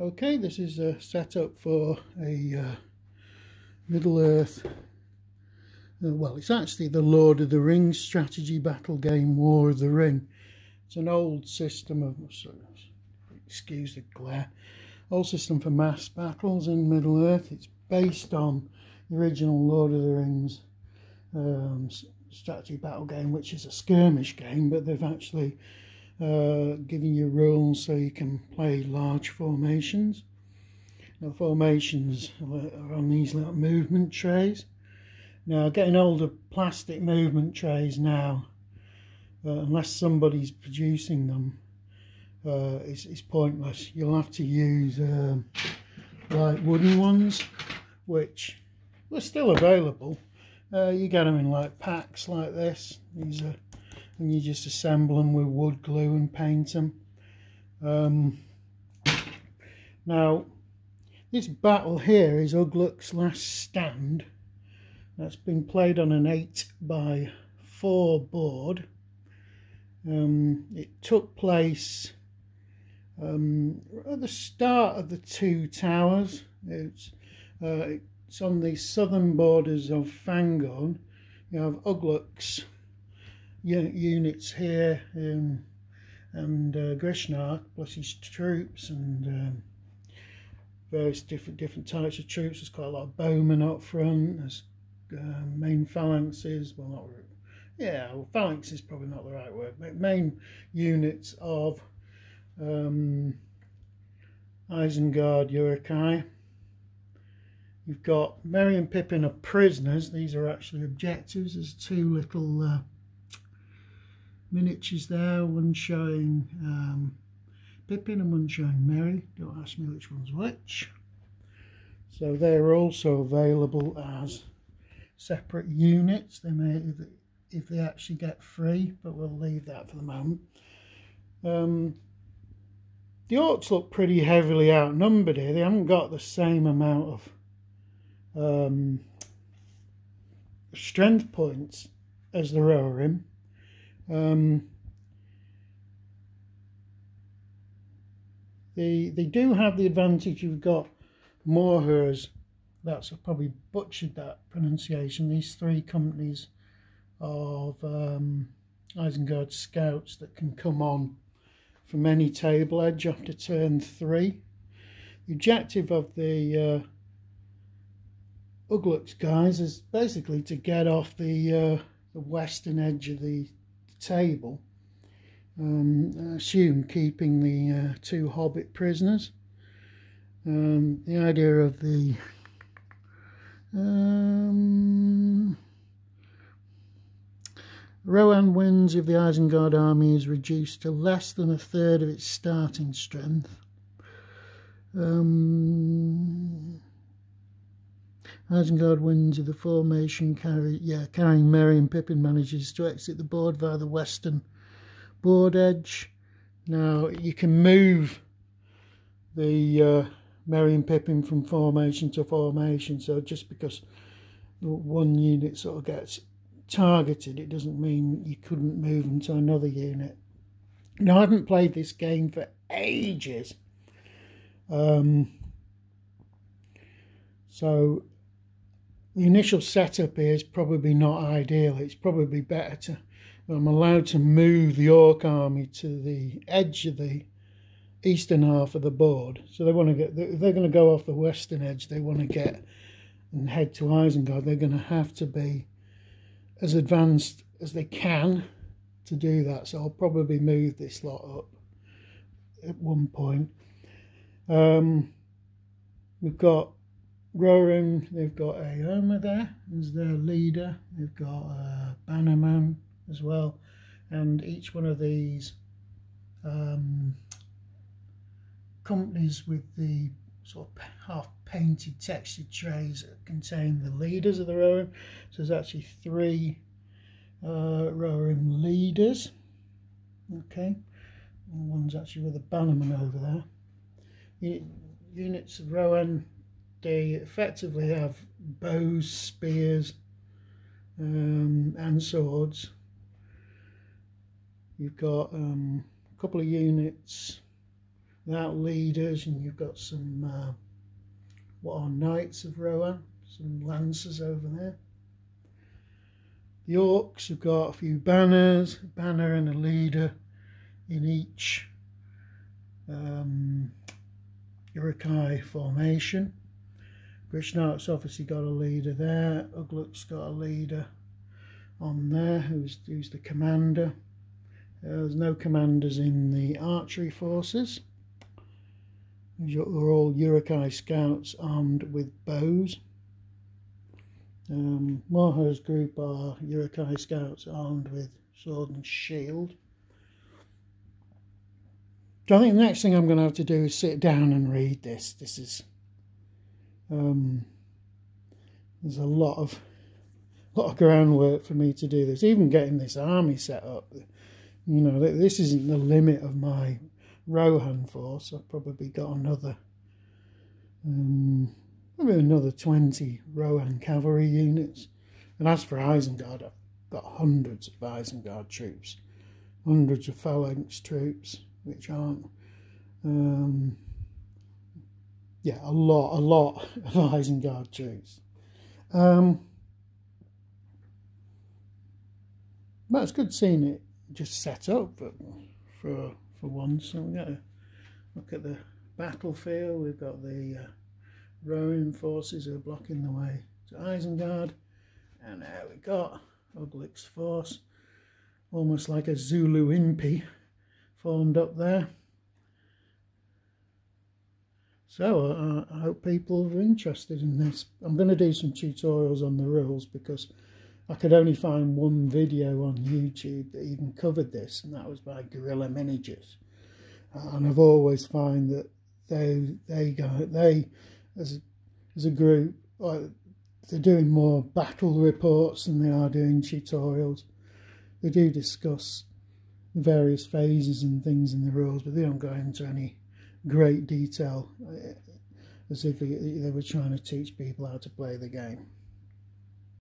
Okay, this is a setup for a uh, Middle Earth. Uh, well, it's actually the Lord of the Rings strategy battle game, War of the Ring. It's an old system of, excuse the glare, old system for mass battles in Middle Earth. It's based on the original Lord of the Rings um, strategy battle game, which is a skirmish game, but they've actually uh, giving you rules so you can play large formations. Now, formations are on these little movement trays. Now, getting older plastic movement trays now, uh, unless somebody's producing them, uh, is, is pointless. You'll have to use um, like wooden ones, which are still available. Uh, you get them in like packs like this. These are and you just assemble them with wood glue and paint them. Um, now, this battle here is Ugluk's last stand. That's been played on an 8 by 4 board. Um, it took place um, at the start of the two towers. It's, uh, it's on the southern borders of Fangorn. You have Ugluk's units here um, and uh, Grishnakh plus his troops and um, various different different types of troops. There's quite a lot of bowmen up front. There's uh, main phalanxes. Well, not yeah, well, phalanx is probably not the right word. But main units of um, Isengard Uruk-hai. You've got Merry and Pippin are prisoners. These are actually objectives. There's two little uh, miniatures there, one showing um, Pippin and one showing Merry. Don't ask me which one's which. So they're also available as separate units. They may, if they actually get free, but we'll leave that for the moment. Um, the Orcs look pretty heavily outnumbered here. They haven't got the same amount of um, strength points as the Rohirrim. Um, they, they do have the advantage you've got Mauhur's. That's I've probably butchered that pronunciation. These three companies of um, Isengard scouts that can come on from any table edge after turn three. The objective of the uh, Ugluk's guys is basically to get off the, uh, the western edge of the table. Um, assume keeping the uh, two hobbit prisoners. Um, the idea of the um, Rohan wins if the Isengard army is reduced to less than a third of its starting strength. Um, Isengard wins if the formation carry, yeah, carrying Merry and Pippin manages to exit the board via the western board edge. Now you can move the uh, Merry and Pippin from formation to formation, so just because one unit sort of gets targeted, it doesn't mean you couldn't move them to another unit. Now I haven't played this game for ages. Um, so the initial setup here is probably not ideal. It's probably better to, I'm allowed to move the Orc army to the edge of the eastern half of the board. So they want to get, if they're going to go off the western edge, they want to get and head to Isengard. They're going to have to be as advanced as they can to do that. So I'll probably move this lot up at one point. Um, we've got Rohirrim, they've got Éomer there as their leader. They've got uh, Bannerman as well. And each one of these um, companies with the sort of half painted textured trays contain the leaders of the Rohirrim. So there's actually three uh, leaders. Okay. One's actually with a bannerman over there. Units of Rohan they effectively have bows, spears, um, and swords. You've got um, a couple of units. without leaders, and you've got some uh, what are knights of Rohan, some lancers over there. The orcs have got a few banners, a banner and a leader in each um, Uruk-hai formation. Grishnakh's obviously got a leader there. Ugluk's got a leader on there who's, who's the commander. Uh, there's no commanders in the archery forces. They're all Uruk-hai scouts armed with bows. Um, Moho's group are Uruk-hai scouts armed with sword and shield. So I think the next thing I'm going to have to do is sit down and read this. This is um, there's a lot of lot of groundwork for me to do this. Even getting this army set up, you know, this isn't the limit of my Rohan force. I've probably got another, um, maybe another 20 Rohan cavalry units. And as for Isengard, I've got hundreds of Isengard troops, hundreds of Phalanx troops, which aren't, um, yeah, a lot, a lot of Isengard troops. Um, but it's good seeing it just set up for for, for once. So we got to look at the battlefield. We've got the uh, Rohan forces who are blocking the way to Isengard, and there we got Ugluk's force, almost like a Zulu impi formed up there. So uh, I hope people are interested in this. I'm going to do some tutorials on the rules because I could only find one video on YouTube that even covered this, and that was by Guerrilla Miniatures. Uh, and I've always find that they they go they as as a group like they're doing more battle reports than they are doing tutorials. They do discuss the various phases and things in the rules, but they don't go into any great detail uh, as if they were trying to teach people how to play the game.